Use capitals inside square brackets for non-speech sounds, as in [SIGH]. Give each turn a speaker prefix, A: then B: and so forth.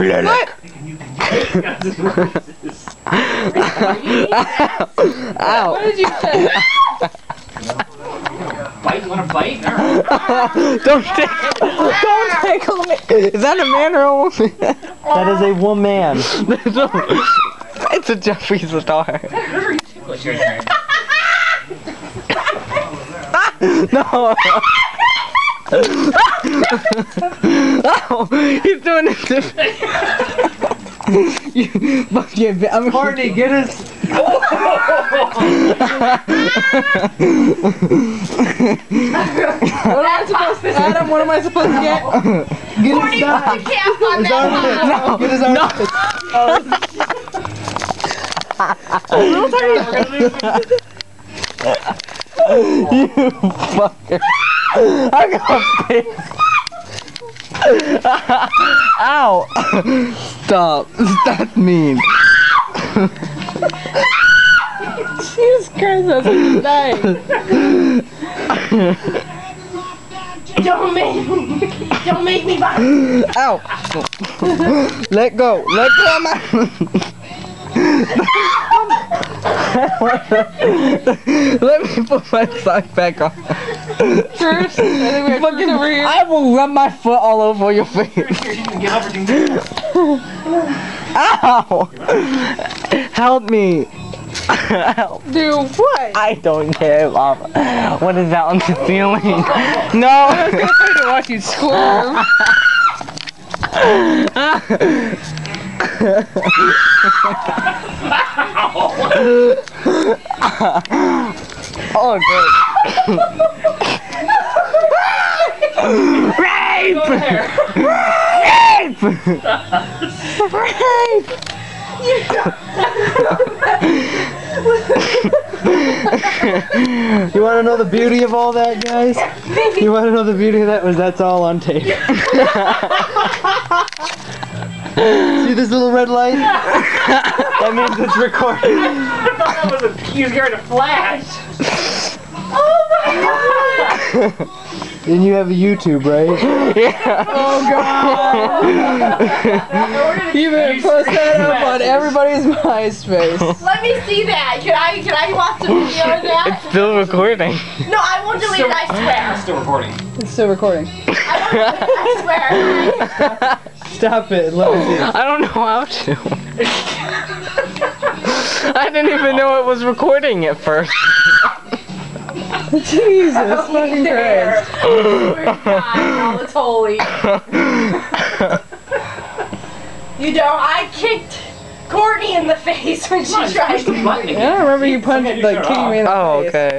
A: What?
B: Ow.
A: What did you say?
C: Bite? You want to bite? [LAUGHS]
B: Don't tickle. Don't tickle me. Is that a man or a woman?
D: That is a woman. [LAUGHS]
B: it's a Jeffree Star.
C: What's your turn? [LAUGHS]
B: No. Oh, [LAUGHS] he's doing it to you fucking bi- I'm
D: Courtney, get us. [LAUGHS]
A: What am I supposed to Adam, what am I supposed to get?
D: Get his side.
E: Cap on
D: His
E: that
D: armpit. Get his armpit. [LAUGHS]
B: you fucker. I got pissed. Ow! Stop. [LAUGHS] That's mean.
A: Jesus Christ, that's like dying.
E: Don't make me. don't make me bite.
B: Ow! Let go. Let go of my. [LAUGHS] Let me put my sock back on.
A: First, I
B: Fucking,
A: first over here.
B: I will rub my foot all over your face.
C: Here, you can get up [LAUGHS]
B: Ow! Help me! Help. [LAUGHS]
A: Do what?
B: I don't care, Mom. What is that on the ceiling? No!
A: I'm to watch you squirm.
B: Oh, good. Rape! Rape! Rape!
D: You want to know the beauty of all that, guys? You want to know the beauty of that? Was that's all on tape. [LAUGHS] See this little red light? [LAUGHS] That means it's recording.
C: I thought that was a he was scared to flash.
D: Oh and you have a YouTube, right? [LAUGHS] yeah.
A: Oh god. [LAUGHS] you better post that up on everybody's MySpace.
E: Let me see that. Can I can I watch the video of that?
B: It's still recording.
E: No, I won't delete it. I swear.
C: It's Still recording.
A: It's still recording.
E: I swear.
D: Stop it. Let me see.
B: I don't know how to. I didn't even know it was recording at first.
A: Jesus [LAUGHS] fucking Christ. [LAUGHS]
E: Oh God, it's holy. [LAUGHS] You know, I kicked Courtney in the face when she tried to.
C: Button again.
A: I don't remember you punching, like, kicking me in the
B: Oh,
A: face.
B: Oh, okay.